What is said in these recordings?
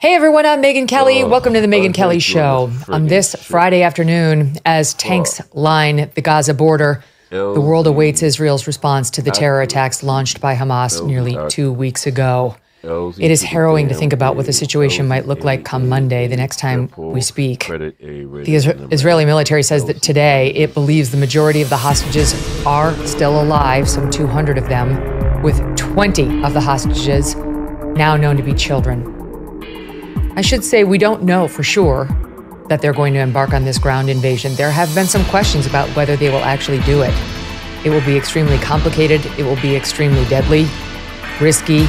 Hey everyone, I'm Megyn Kelly. Welcome to the Megyn Kelly Show. On this Friday afternoon, as tanks line the Gaza border, the world awaits Israel's response to the terror attacks launched by Hamas nearly two weeks ago. It is harrowing to think about what the situation might look like come Monday, the next time we speak. The Isra- Israeli military says that today it believes the majority of the hostages are still alive, some 200 of them, with 20 of the hostages now known to be children. I should say we don't know for sure that they're going to embark on this ground invasion. There have been some questions about whether they will actually do it. It will be extremely complicated, it will be extremely deadly, risky.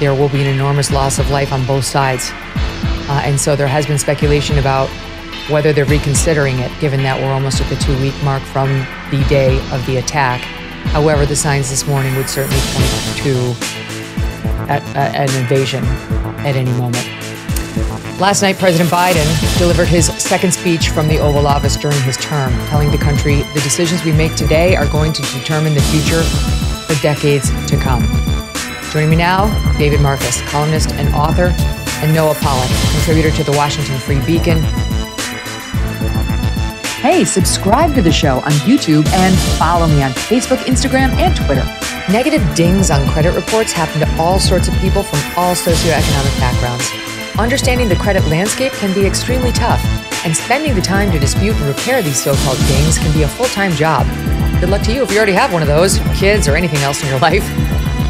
There will be an enormous loss of life on both sides. Uh, and so there has been speculation about whether they're reconsidering it, given that we're almost at the two week mark from the day of the attack. However, the signs this morning would certainly point to a- a- an invasion at any moment. Last night, President Biden delivered his second speech from the Oval Office during his term, telling the country the decisions we make today are going to determine the future for decades to come. Joining me now, David Marcus, columnist and author, and Noah Pollak, contributor to the Washington Free Beacon. Hey, subscribe to the show on YouTube and follow me on Facebook, Instagram, and Twitter. Negative dings on credit reports happen to all sorts of people from all socioeconomic backgrounds. Understanding the credit landscape can be extremely tough, and spending the time to dispute and repair these so called dings can be a full time job. Good luck to you if you already have one of those, kids, or anything else in your life.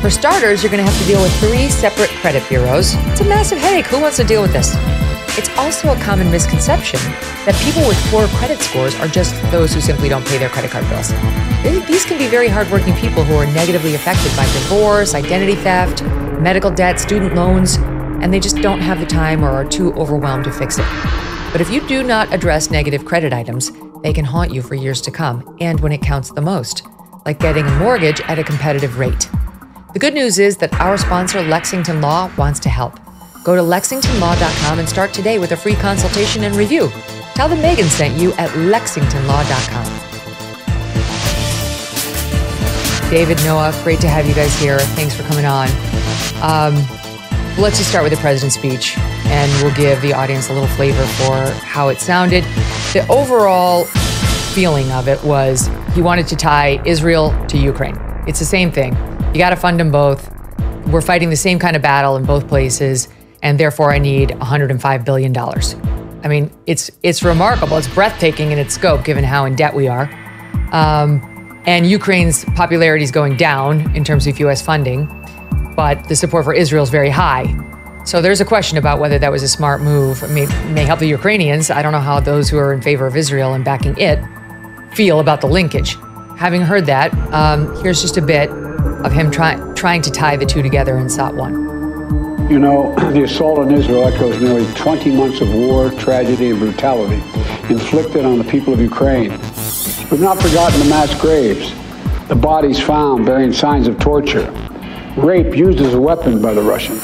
For starters, you're going to have to deal with three separate credit bureaus. It's a massive headache. Who wants to deal with this? It's also a common misconception that people with poor credit scores are just those who simply don't pay their credit card bills. These can be very hardworking people who are negatively affected by divorce, identity theft, medical debt, student loans, and they just don't have the time or are too overwhelmed to fix it. But if you do not address negative credit items, they can haunt you for years to come, and when it counts the most, like getting a mortgage at a competitive rate. The good news is that our sponsor, Lexington Law, wants to help. Go to lexingtonlaw.com and start today with a free consultation and review. Tell them Megyn sent you at lexingtonlaw.com. David, Noah, great to have you guys here. Thanks for coming on. Um, let's just start with the president's speech, and we'll give the audience a little flavor for how it sounded. The overall feeling of it was he wanted to tie Israel to Ukraine. It's the same thing. You got to fund them both. We're fighting the same kind of battle in both places, and therefore I need 105 billion dollars. I mean, it's it's remarkable. It's breathtaking in its scope, given how in debt we are. Um, and Ukraine's popularity is going down in terms of U.S. funding, but the support for Israel is very high. So there's a question about whether that was a smart move. It may, may help the Ukrainians. I don't know how those who are in favor of Israel and backing it feel about the linkage. Having heard that, um, here's just a bit of him try, trying to tie the two together in SOT 1. You know, the assault on Israel echoes nearly 20 months of war, tragedy, and brutality inflicted on the people of Ukraine. We've not forgotten the mass graves, the bodies found bearing signs of torture, rape used as a weapon by the Russians,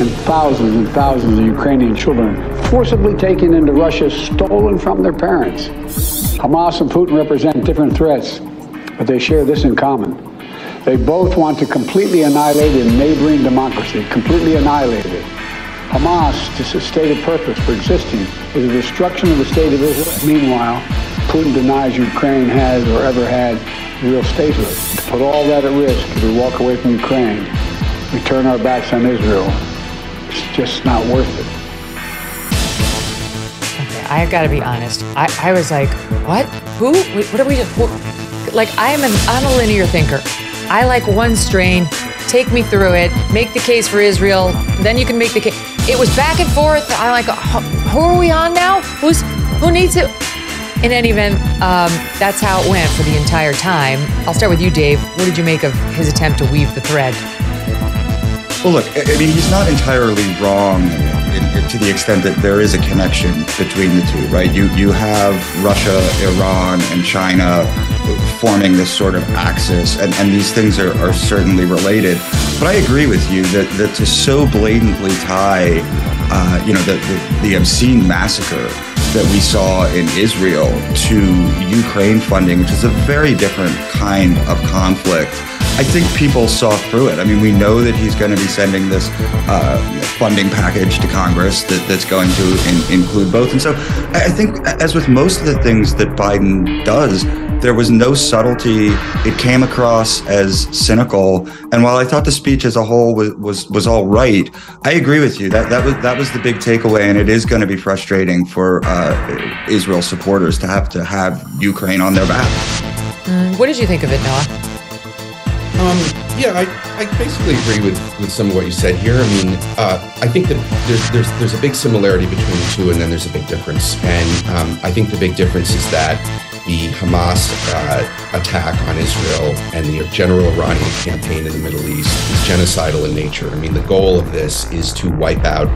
and thousands and thousands of Ukrainian children forcibly taken into Russia, stolen from their parents. Hamas and Putin represent different threats, but they share this in common. They both want to completely annihilate a neighboring democracy, completely annihilate it. Hamas, a stated purpose for existing, is the destruction of the state of Israel. Meanwhile, Putin denies Ukraine has or ever had real statehood. To put all that at risk, if we walk away from Ukraine, we turn our backs on Israel, it's just not worth it. Okay, I've got to be honest. I, I was like, what? Who? Wait, what are we? Who? Like, I'm, an, I'm a linear thinker. I like one strain. Take me through it. Make the case for Israel. Then you can make the case. It was back and forth. I'm like, who are we on now? Who's who needs it? In any event, um, that's how it went for the entire time. I'll start with you, Dave. What did you make of his attempt to weave the thread? Well, look, I mean, he's not entirely wrong in, in, to the extent that there is a connection between the two, right? You you have Russia, Iran, and China forming this sort of axis, and, and these things are, are certainly related. But I agree with you that, that to so blatantly tie, uh, you know, the, the, the obscene massacre that we saw in Israel to Ukraine funding, which is a very different kind of conflict, I think people saw through it. I mean, we know that he's going to be sending this uh, funding package to Congress that, that's going to in, include both. And so I think, as with most of the things that Biden does, there was no subtlety. It came across as cynical. And while I thought the speech as a whole was was, was all right, I agree with you. That that was that was the big takeaway, and it is going to be frustrating for uh, Israel supporters to have to have Ukraine on their back. Mm, what did you think of it, Noah? Um, yeah, I, I basically agree with, with some of what you said here. I mean, uh, I think that there's, there's there's a big similarity between the two, and then there's a big difference. And um, I think the big difference is that the Hamas uh, attack on Israel and the general Iranian campaign in the Middle East is genocidal in nature. I mean, the goal of this is to wipe out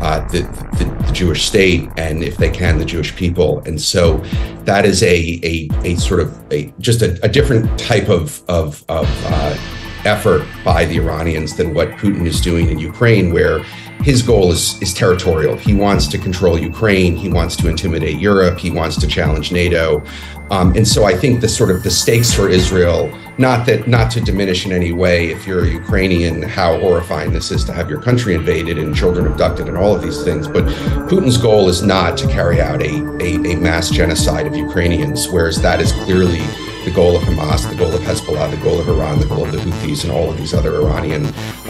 uh, the, the, the, Jewish state and, if they can, the Jewish people. And so that is a a, a sort of a just a, a different type of of, of uh, effort by the Iranians than what Putin is doing in Ukraine, where his goal is is territorial. He wants to control Ukraine. He wants to intimidate Europe. He wants to challenge NATO. Um, and so I think the sort of the stakes for Israel, not that not to diminish in any way, if you're a Ukrainian, how horrifying this is to have your country invaded and children abducted and all of these things. But Putin's goal is not to carry out a, a, a mass genocide of Ukrainians, whereas that is clearly the goal of Hamas, the goal of Hezbollah, the goal of Iran, the goal of the Houthis, and all of these other Iranian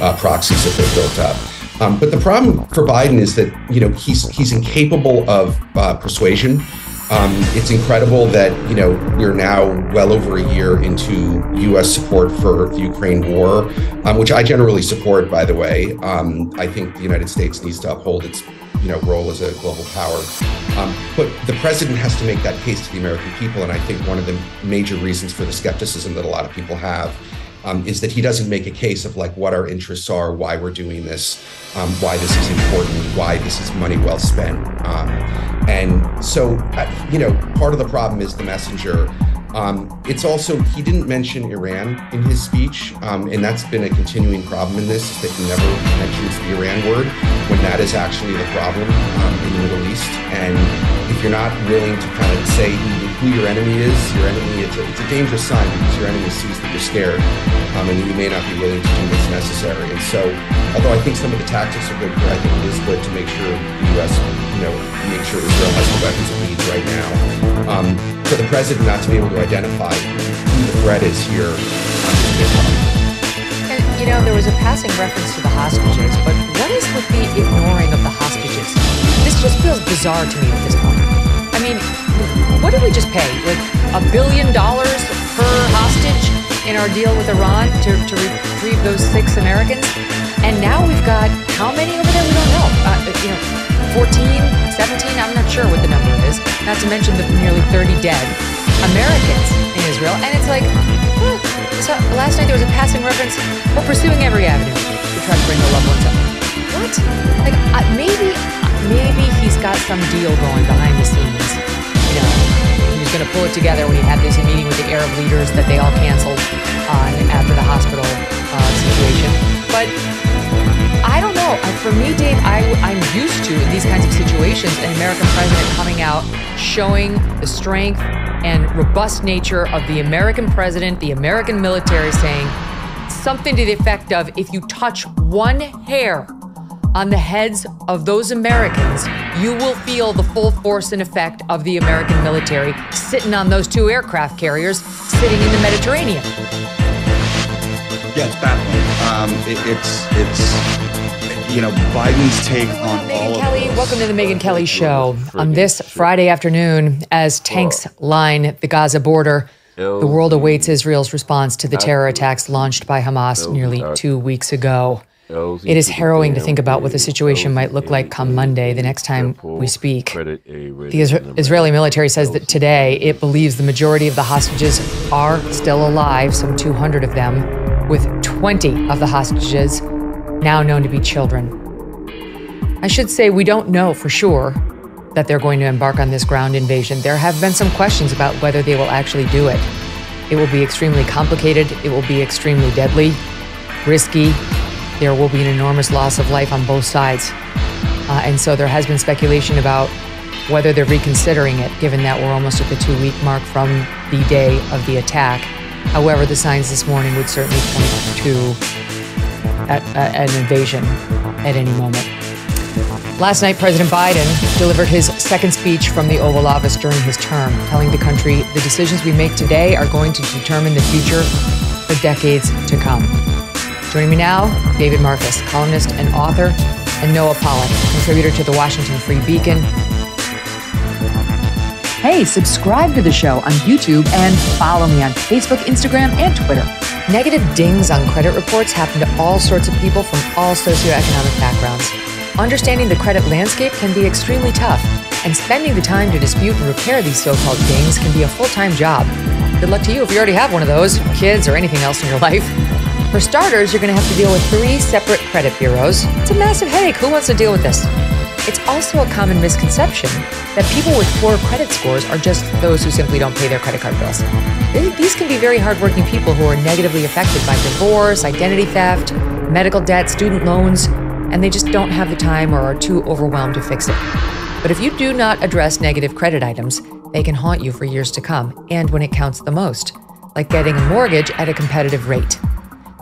uh, proxies that they've built up. Um, but the problem for Biden is that you know he's he's incapable of uh, persuasion. Um, it's incredible that you know we're now well over a year into U.S. support for the Ukraine war, um, which I generally support. By the way, um, I think the United States needs to uphold its you know role as a global power. Um, but the president has to make that case to the American people, and I think one of the major reasons for the skepticism that a lot of people have um, is that he doesn't make a case of like what our interests are, why we're doing this, um, why this is important, why this is money well spent. Um, and so, uh, you know, part of the problem is the messenger. Um, it's also, he didn't mention Iran in his speech, um, and that's been a continuing problem in this, is that he never mentions the Iran word when that is actually the problem um, in the Middle East. And if you're not willing to kind of say who your enemy is, your enemy, it's a, it's a dangerous sign because your enemy sees that you're scared um, and you may not be willing to do what's necessary. And so, although I think some of the tactics are good I think it is good to make sure the U.S., you know, make sure Israel has the weapons it needs right now. Um, for the president not to be able to identify who the threat is here um, and, you know, there was a passing reference to the hostages, but what is with the ignoring of the hostages? This just feels bizarre to me at this point. I mean, what did we just pay? Like a billion dollars per hostage in our deal with Iran to, to retrieve those six Americans? And now we've got how many over there? We don't know. Uh, you know, 14, 17, I'm not sure what the number is. Not to mention the nearly 30 dead Americans in Israel. And it's like, huh, so last night there was a passing reference. We're pursuing every avenue to try to bring the loved ones up. What? Like, uh, maybe, maybe he's got some deal going behind the scenes You know, he was going to pull it together when he had this meeting with the Arab leaders that they all canceled on after the hospital uh, situation. But. For me, Dave, I, I'm used to these kinds of situations an American president coming out showing the strength and robust nature of the American president, the American military, saying something to the effect of if you touch one hair on the heads of those Americans, you will feel the full force and effect of the American military sitting on those two aircraft carriers sitting in the Mediterranean. Yeah, it's baffling. Um, it, it's it's you know Biden's take on Megyn all Kelly, of welcome to the Megyn Kelly Show on this Friday afternoon. As tanks line the Gaza border, the world awaits Israel's response to the terror attacks launched by Hamas nearly two weeks ago. It is harrowing to think about what the situation might look like come Monday, the next time we speak. The Israeli military says that today it believes the majority of the hostages are still alive, some 200 of them, with 20 of the hostages now known to be children. I should say we don't know for sure that they're going to embark on this ground invasion. There have been some questions about whether they will actually do it. It will be extremely complicated, it will be extremely deadly, risky, there will be an enormous loss of life on both sides. Uh, and so there has been speculation about whether they're reconsidering it, given that we're almost at the two week mark from the day of the attack. However, the signs this morning would certainly point to a, a, an invasion at any moment. Last night, President Biden delivered his second speech from the Oval Office during his term, telling the country the decisions we make today are going to determine the future for decades to come. Joining me now, David Marcus, columnist and author, and Noah Pollak, contributor to the Washington Free Beacon. Hey, subscribe to the show on YouTube and follow me on Facebook, Instagram, and Twitter. Negative dings on credit reports happen to all sorts of people from all socioeconomic backgrounds. Understanding the credit landscape can be extremely tough, and spending the time to dispute and repair these so called dings can be a full time job. Good luck to you if you already have one of those, kids, or anything else in your life. For starters, you're going to have to deal with three separate credit bureaus. It's a massive headache. Who wants to deal with this? It's also a common misconception that people with poor credit scores are just those who simply don't pay their credit card bills. These can be very hardworking people who are negatively affected by divorce, identity theft, medical debt, student loans, and they just don't have the time or are too overwhelmed to fix it. But if you do not address negative credit items, they can haunt you for years to come, and when it counts the most, like getting a mortgage at a competitive rate.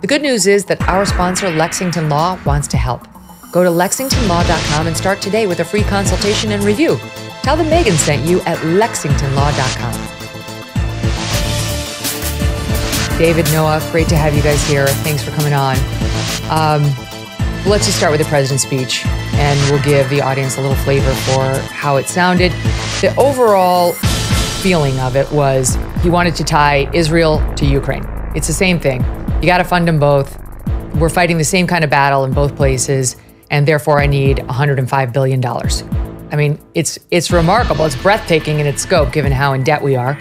The good news is that our sponsor, Lexington Law, wants to help. Go to lexingtonlaw.com and start today with a free consultation and review. Tell them Megyn sent you at lexingtonlaw.com. David, Noah, great to have you guys here. Thanks for coming on. Um, let's just start with the president's speech and we'll give the audience a little flavor for how it sounded. The overall feeling of it was he wanted to tie Israel to Ukraine. It's the same thing. You got to fund them both. We're fighting the same kind of battle in both places, and therefore I need $105 billion. I mean, it's it's remarkable. It's breathtaking in its scope, given how in debt we are.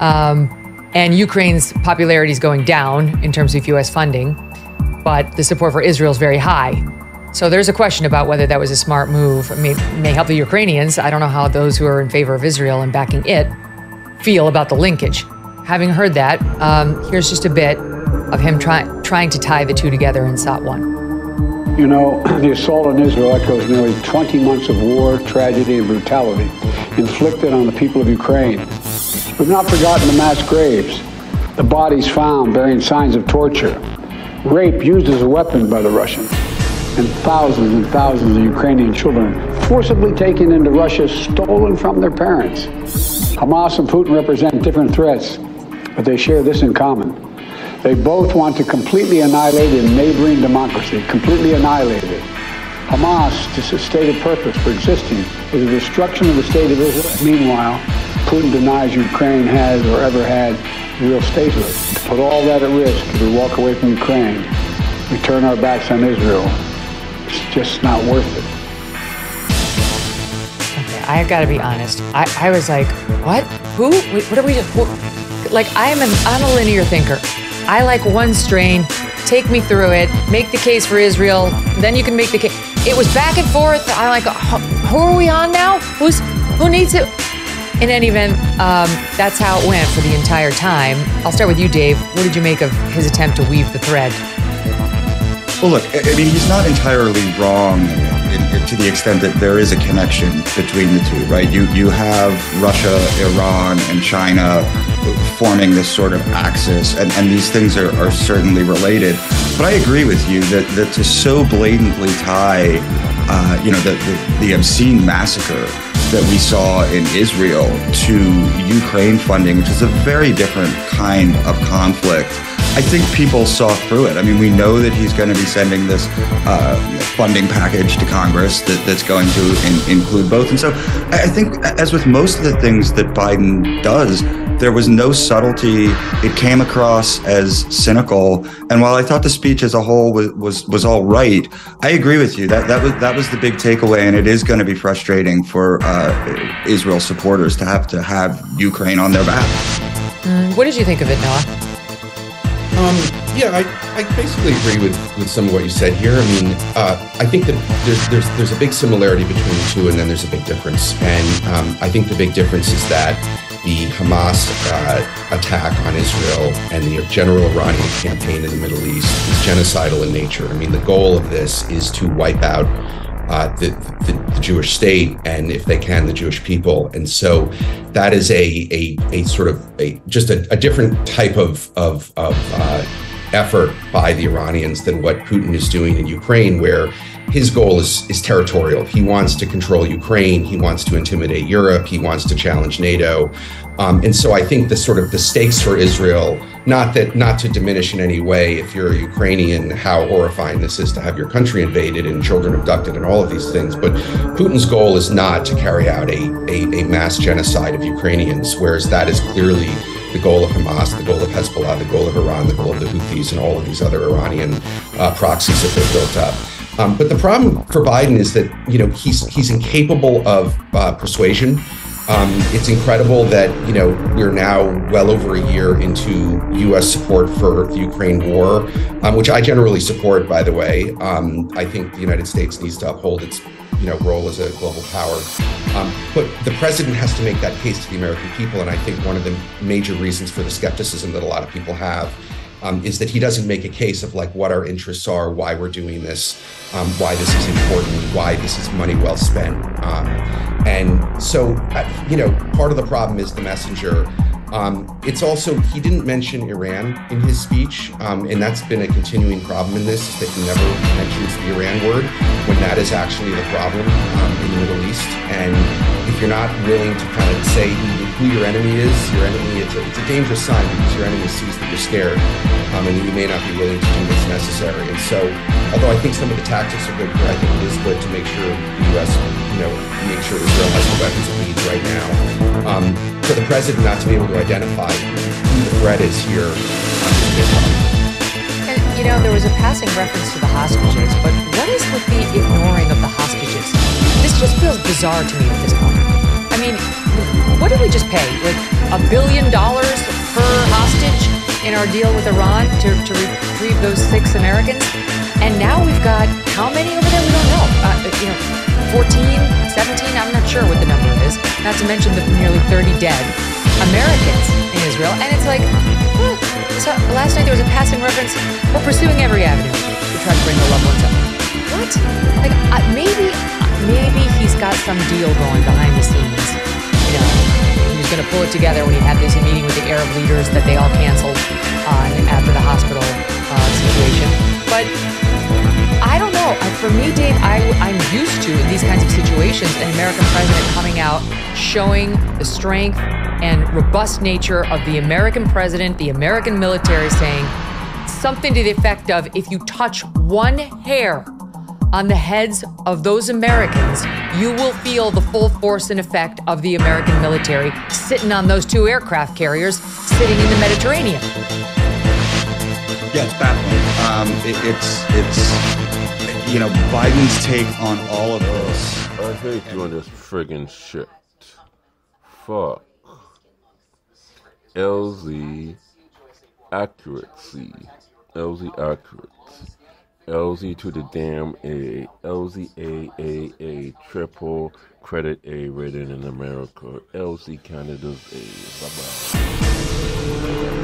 Um, and Ukraine's popularity is going down in terms of U.S. funding but the support for Israel is very high. So there's a question about whether that was a smart move. It may, may help the Ukrainians. I don't know how those who are in favor of Israel and backing it feel about the linkage. Having heard that, um, here's just a bit of him try, trying to tie the two together in SOT 1. You know, the assault on Israel echoes nearly 20 months of war, tragedy, and brutality inflicted on the people of Ukraine. We've not forgotten the mass graves, the bodies found bearing signs of torture, rape used as a weapon by the Russians, and thousands and thousands of Ukrainian children forcibly taken into Russia, stolen from their parents. Hamas and Putin represent different threats, but they share this in common. They both want to completely annihilate a neighboring democracy, completely annihilate it. Hamas, stated purpose for existing, is the destruction of the state of Israel. Meanwhile, Putin denies Ukraine has or ever had real statehood. To put all that at risk, if we walk away from Ukraine, we turn our backs on Israel, it's just not worth it. Okay, I've got to be honest. I, I was like, what? Who? What are we? Like, I'm, an, I'm a linear thinker. I like one strain. Take me through it. Make the case for Israel. Then you can make the case. It was back and forth. I'm like, who are we on now? Who's who needs it? In any event, um, that's how it went for the entire time. I'll start with you, Dave. What did you make of his attempt to weave the thread? Well, look, I mean, he's not entirely wrong to the extent that there is a connection between the two, right? You you have Russia, Iran, and China forming this sort of axis, and, and these things are, are certainly related. But I agree with you that, that to so blatantly tie, uh, you know, the, the, the obscene massacre that we saw in Israel to Ukraine funding, which is a very different kind of conflict. I think people saw through it. I mean, we know that he's going to be sending this uh, funding package to Congress that, that's going to in, include both. And so I think, as with most of the things that Biden does, there was no subtlety. It came across as cynical. And while I thought the speech as a whole was was, was all right, I agree with you. That that was that was the big takeaway, and it is going to be frustrating for uh, Israel supporters to have to have Ukraine on their back. Mm, what did you think of it, Noah? Um, yeah, I, I basically agree with, with some of what you said here. I mean, uh, I think that there's there's there's a big similarity between the two, and then there's a big difference. And um, I think the big difference is that the Hamas uh, attack on Israel and the general Iranian campaign in the Middle East is genocidal in nature. I mean, the goal of this is to wipe out uh, the, the, the, Jewish state and, if they can, the Jewish people. And so that is a a, a sort of a just a, a different type of of, of uh, effort by the Iranians than what Putin is doing in Ukraine, where his goal is is territorial. He wants to control Ukraine. He wants to intimidate Europe. He wants to challenge NATO. Um, and so I think the sort of the stakes for Israel, not that not to diminish in any way, if you're a Ukrainian, how horrifying this is to have your country invaded and children abducted and all of these things. But Putin's goal is not to carry out a, a, a mass genocide of Ukrainians, whereas that is clearly the goal of Hamas, the goal of Hezbollah, the goal of Iran, the goal of the Houthis, and all of these other Iranian uh, proxies that they've built up. Um, but the problem for Biden is that you know he's he's incapable of uh, persuasion. Um, it's incredible that you know we're now well over a year into U.S. support for the Ukraine war, um, which I generally support. By the way, um, I think the United States needs to uphold its you know role as a global power. Um, but the president has to make that case to the American people, and I think one of the major reasons for the skepticism that a lot of people have um, is that he doesn't make a case of like what our interests are, why we're doing this, um, why this is important, why this is money well spent. Um, and so, uh, you know, part of the problem is the messenger. Um, it's also, he didn't mention Iran in his speech, um, and that's been a continuing problem in this, is that he never mentions the Iran word when that is actually the problem um, And if you're not willing to kind of say who your enemy is, your enemy, it's a, it's a dangerous sign because your enemy sees that you're scared um, and you may not be willing to do what's necessary. And so, although I think some of the tactics are good I think it is good to make sure the U.S., you know, make sure Israel has the weapons it needs right now. Um, for the president not to be able to identify who the threat is here um, and, you know, there was a passing reference to the hostages, but what is with the ignoring of the bizarre to me at this point. I mean, what did we just pay? Like a billion dollars per hostage in our deal with Iran to, to retrieve those six Americans? And now we've got how many over there? We don't know. Uh, you know, 14, 17, I'm not sure what the number is. Not to mention the nearly 30 dead Americans in Israel. And it's like, huh, so last night there was a passing reference. We're pursuing every avenue to try to bring the loved ones up. What? Like, uh, maybe, maybe he's got some deal going behind the scenes You know, he was going to pull it together when he had this meeting with the Arab leaders that they all canceled uh, after the hospital uh, situation. But I don't know. For me, Dave, I, I'm used to these kinds of situations an American president coming out showing the strength and robust nature of the American president, the American military, saying something to the effect of if you touch one hair on the heads of those Americans, you will feel the full force and effect of the American military sitting on those two aircraft carriers sitting in the Mediterranean. Yeah, it's baffling. Um, it, it's it's you know Biden's take on all of this. I hate doing this friggin' shit. Fuck. LZ accuracy. LZ accurate. LZ to the damn A. LZ A A A triple credit A rated in America. LZ Canada's A. Bye bye.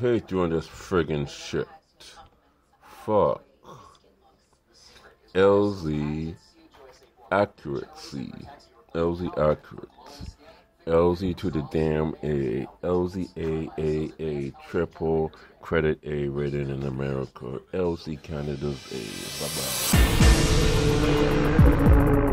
Hate doing this friggin' shit. Fuck. LZ accuracy. LZ accurate. LZ to the damn A. LZ A A A triple credit A rated in America. LZ Canada's A. Bye bye.